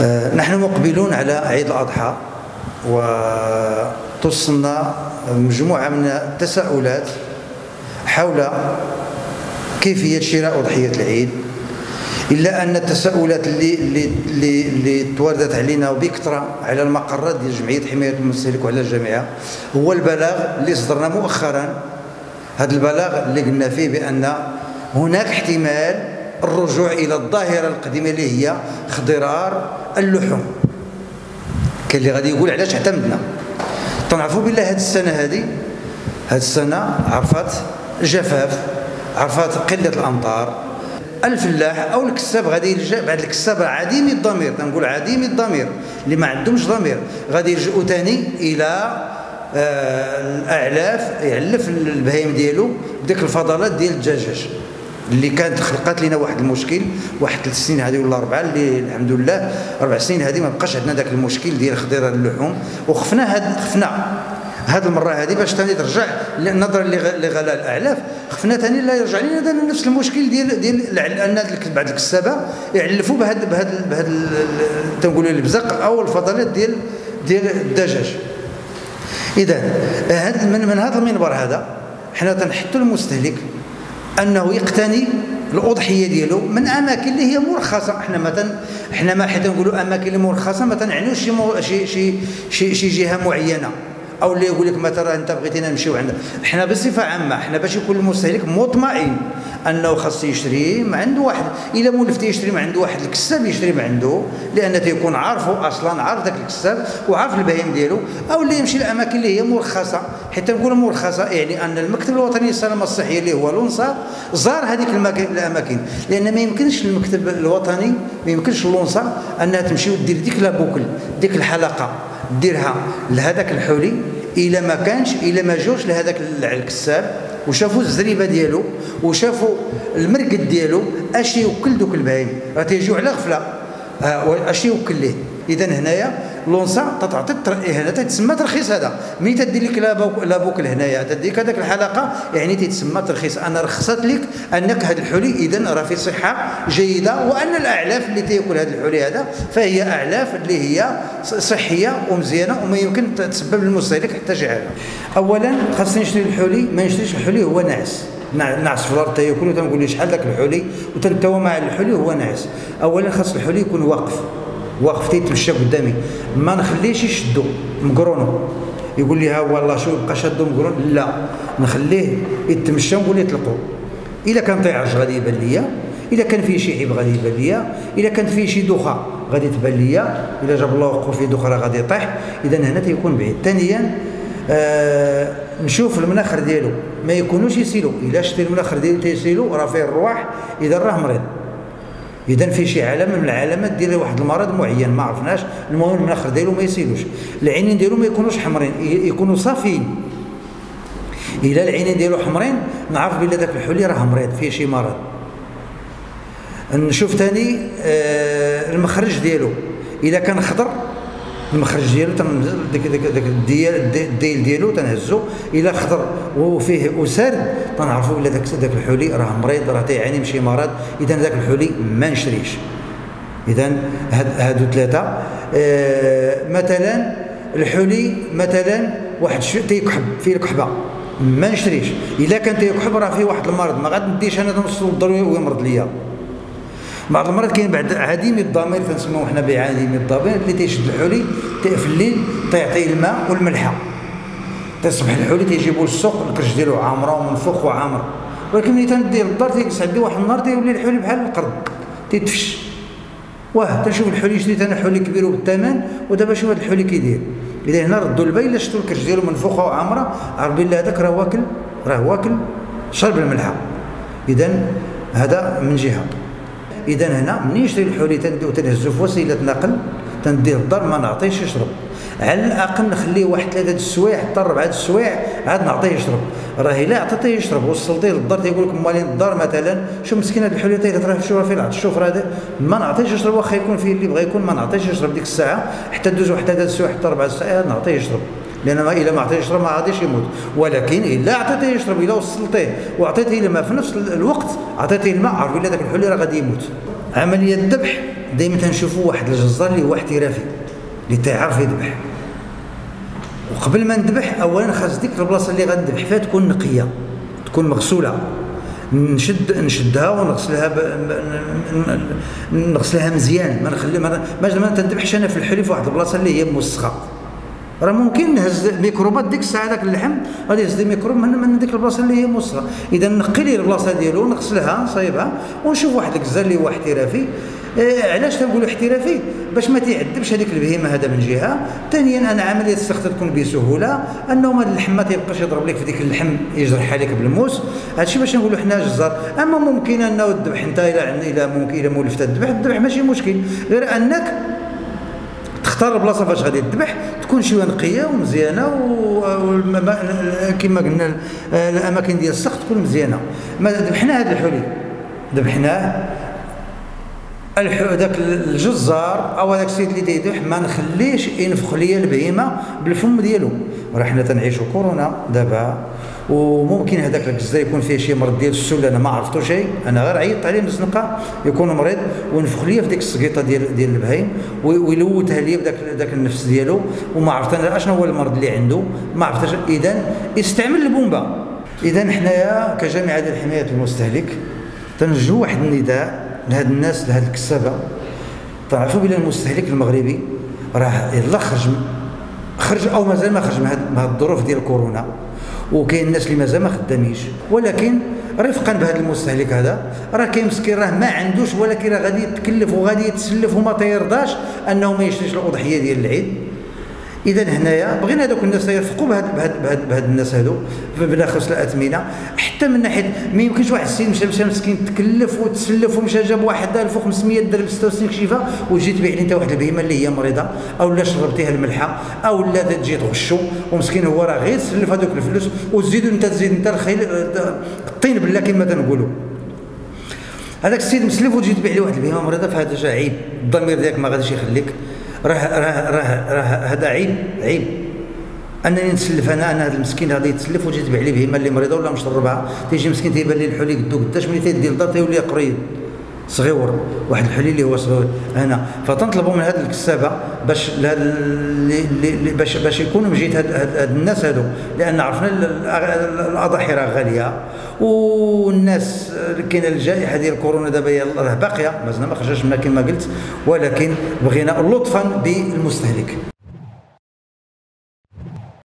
آه، نحن مقبلون على عيد الأضحى وتوصلنا مجموعة من التساؤلات حول كيفية شراء أضحية العيد. إلا أن التساؤلات اللي اللي اللي, توردت علينا وبكثرة على المقرات ديال جمعية حماية المستهلك وعلى الجامعة هو البلاغ اللي صدرنا مؤخرا. هذا البلاغ اللي قلنا فيه بأن هناك احتمال الرجوع إلى الظاهرة القديمة اللي هي اخضرار اللحوم. كاين اللي غادي يقول علاش اعتمدنا. تنعرفوا بالله هذه السنة هذه هذه السنة عرفت جفاف عرفت قلة الأمطار. الفلاح أو الكساب غادي يلجأ بعد الكساب عديمي الضمير. تنقول عديمي الضمير اللي ما عندهمش ضمير. غادي يلجؤوا ثاني إلى آه الأعلاف يعلف البهايم ديالو بديك الفضلات ديال الدجاج. اللي كانت خلقات لنا واحد المشكل واحد ثلاث سنين هذه ولا أربعة اللي الحمد لله أربع سنين هذه ما بقاش عندنا ذاك المشكل ديال خضيره اللحوم. وخفنا هاد خفنا هذه المرة هذه باش ثاني ترجع نظرا لغلاء الأعلاف. خفنا ثاني لا يرجع لنا نفس المشكل ديال ديال أن بعض الكسابة يعلفوا بهذا بهذا بهذا تنقولوا البزق أو الفضلات ديال ديال الدجاج. اذا من من هذا المنبر هذا حنا تنحثوا المستهلك أنه يقتني الأضحية ديالو من أماكن اللي هي مرخصة. إحنا مثلا إحنا ما حيت نقولوا أماكن مرخصة ما تنعنيوش شي شي شي شي جهة معينة. أو اللي يقول لك مثلا أنت بغيتينا نمشيو عندنا إحنا بصفة عامة إحنا باش يكون المستهلك مطمئن أنه خاص يشري ما عنده واحد. إلا مولف يشري ما عنده واحد الكساب يشري ما عنده لأن تيكون عارفه أصلا عارف ذاك الكساب وعارف البهيم ديالو. أو اللي يمشي للاماكن اللي هي مرخصة. حتى نقول مرخصه يعني أن المكتب الوطني للسلامه الصحيه اللي هو لونصا زار هذيك الأماكن. لأن ما يمكنش المكتب الوطني ما يمكنش لونصا أنها تمشي ودير ديك لابوكل ديك الحلقة. ديرها لهذاك الحولي الا ما كانش الا ما جوش لهذاك الكساب وشافوا الزريبة ديالو وشافوا المرقد ديالو اش يوكل دوك البهايم. راه تيجيو على غفلة. اش يوكل ليه. اذا هنايا لونسا تعطي هنا تتسمى ترخيص هذا. ملي تدير لك لابوك لهنايا تديك هذاك الحلقة يعني تتسمى ترخيص. أنا رخصت لك أنك هذا الحلي اذا راه في صحة جيدة وأن الأعلاف اللي تاكل هذا الحلي هذا فهي أعلاف اللي هي صحية ومزيانة وما يمكن تسبب للمستهلك حتى جهاله اولا خاصني نشري الحلي ما نشريش الحلي هو ناعس. نعس في الأرض تاكل تنقول لي شحال ذاك الحلي وتنتوى مع الحلي هو ناعس. اولا خاص الحلي يكون واقف. واقف تيتمشى قدامي. ما نخليهش يشدو مقرونو يقول لي ها والله شو بقى شادو مقرون لا. نخليه يتمشى ونقول لي يطلقوا إلا كان طيعرج غادي يبان ليا إلا كان فيه شي عيب غادي يبان ليا إلا كان فيه شي دوخة غادي تبان ليا. إلا جاب الله وقف فيه دوخة راه غادي يطيح. اذا هنا تيكون بعيد. ثانيا آه نشوف المناخر ديالو. ما يكونوش يسيلو. إلا شتي المناخر ديالو تيسيلو راه فيه الرواح. اذا راه مريض. اذا في شي علامة من العلامات ديال واحد المرض معين ما عرفناش. المهم المناخر ديالو ما يسيلوش العينين ديالو ما يكونوش حمرين يكونوا صافيين. إلا العينين ديالو حمرين نعرف بلي داك الحلي راه مريض فيه شي مرض. نشوف ثاني آه المخرج ديالو. إذا كان خضر المخرج ديالو ديك ديك ديك الديال الديل ديالو تنهزو. إلى خضر وفيه أسر تنعرفوا بلي داك داك الحولي راه مريض راه تيعاني من شي مرض. اذا داك الحولي ما نشريش. اذا هادو ثلاثة. آه مثلا الحولي مثلا واحد تيكحب فيه الكحبة. ما نشريش. إلا كان تيكحب راه فيه واحد المرض. ما غاديش أنا نوصل للضروري ويمرض ليا. بعض المرات كاين بعد عديم الضمير تنسموه حنا بعديم الضمير اللي تيشد الحولي في الليل تيعطيه الماء والملحة. تصبح الحولي تيجيبوا للسوق الكرش ديالو عامرة ومنفوخ وعامر. ولكن ملي تندير للدار تيجلس عندي واحد النهار تيولي الحولي بحال القرد تيتفش. واه تنشوف الحولي شريت أنا حولي كبير بالثمن ودابا شوف هذا الحولي كيدير. إذا هنا ردوا البال إلا شفتوا الكرش ديالو منفوخه وعامرة عرف بلي هذاك راه واكل راه واكل شرب الملحة. اذا هذا من جهة. اذا هنا منين يشري الحولي تنهزو في وسيله نقل تنديه الدار ما نعطيهش يشرب. على الأقل نخليه واحد ثلاثة السوايع حتى اربعه السوايع عاد نعطيه يشرب. راه الا عطيتيه يشرب. وصلتيه للدار تيقول لك مالين الدار مثلا شوف مسكين هذا الحولي تراه شوف فيه العطش الشوفر هذا ما نعطيهش يشرب واخا يكون فيه اللي بغى يكون ما نعطيهش يشرب ديك الساعة. حتى دوز واحد ثلاثة السوايع حتى اربعه السوايع نعطيه يشرب. لأن ما إلا ما عطيتيه يشرب ما غاديش يموت. ولكن إلا عطيتيه يشرب إلا وصلتيه وعطيتيه الماء في نفس الوقت عطيتيه الماء عرف بلي هذاك الحولي راه غادي يموت. عملية الذبح دائما تنشوفوا واحد الجزار اللي هو احترافي اللي تيعرف يذبح. وقبل ما نذبح اولا خاص ديك البلاصة اللي غنذبح فيها تكون نقية تكون مغسولة. نشد نشدها ونغسلها ب... نغسلها مزيان. ما نخلي ما ما تنذبحش أنا في الحلي في واحد البلاصة اللي هي موسخة. راه ممكن نهز الميكروبات ديك الساعة ذاك اللحم غادي يهز الميكروب من, من ديك البلاصة اللي هي موسخه إذا نقي لي البلاصة ديالو نغسلها نصايبها ونشوف واحد الكزار اللي هو احترافي. إيه علاش تنقولوا احترافي؟ باش ما تيعذبش هذيك البهيمة هذا من جهة. ثانيا أنا عملية السخط تكون بسهولة أنه هذا اللحم ما تيبقاش يضرب لك في ديك اللحم يجرح عليك بالموس. هادشي باش نقولوا حنا جزار. أما ممكن أنه الذبح أنت إلى إلى ممكن إلى مولف الذبح الذبح ماشي مشكل. غير أنك تختار البلاصة فاش غادي تذبح تكون شوية نقية ومزيانة وكما قلنا الأماكن ديال السقف تكون مزيانة. ما ذبحنا هذا الحلي ذبحناه ذاك الجزار أو هذاك السيد اللي تيذبح ما نخليش ينفخ ليا البهيمة بالفم ديالو. راه حنا تنعيشوا كورونا دابا. وممكن هذاك الجزار يكون فيه شي مرض ديال السل أنا ما عرفتو شيء. أنا غير عيطت عليه مزنقه يكون مريض ونفخ ليا في ديك السقيطة ديال ديال البهيم ويلوثها ليا بداك ذاك النفس ديالو وما عرفت أنا أشنو هو المرض اللي عنده ما عرفتش. اذا استعمل البومبا اذا حنايا كجامعة ديال حماية المستهلك تنجو واحد النداء لهاد الناس لهاد الكسابة. تعرفوا بلي المستهلك المغربي راه يلا خرج خرج أو مازال ما خرج من هاد الظروف ديال كورونا. وكاين الناس اللي مازال ما خداميش ولكن رفقا بهذا المستهلك هذا راه كاين مسكين راه ما عندوش ولكن راه غادي يتكلف وغادي يتسلف وما تيرضاش أنه ما يشريش الأضحية ديال العيد. اذا هنايا بغينا هذوك الناس يرفقوا بهاد بهاد بهاد, هذو بالاخص الاثمنه حتى من ناحية ما يمكنش واحد السيد مشى مشى مسكين تكلف وتسلف ومشى جاب واحد 1500 درهم 66 كشيفة وتجي تبيع لي أنت واحد البهيمة اللي هي مريضة أو لا شربتيها الملحة أو لا تجي تغشو ومسكين هو راه غير تسلف هذوك الفلوس وتزيد أنت تزيد أنت الخيل الطين بالله كما تنقولوا هذاك السيد مسلف وتجي تبيع لي واحد البهيمة مريضة فهذا عيب الضمير ديالك ما غاديش يخليك. راه راه راه راه هذا عيب عيب. أنني نسلف أنا أنا هذا المسكين هذا يتسلف وجيت تبيع لي بهيمة اللي مريضة ولا مشربها تيجي مسكين تيبان لي الحلي قدو قداش ملي تيدي للدار تيولي قريب. صغيور واحد الحلي اللي هو صغير هنا. فتنطلبوا من هذه الكسابة باش اللي باش باش يكونوا مجيت هاد الناس هادو. لأن عرفنا الأضاحي راه غالية. والناس كاينة الجائحة ديال كورونا دابا راه باقية. مازال ما خرجش كما قلت. ولكن بغينا لطفا بالمستهلك.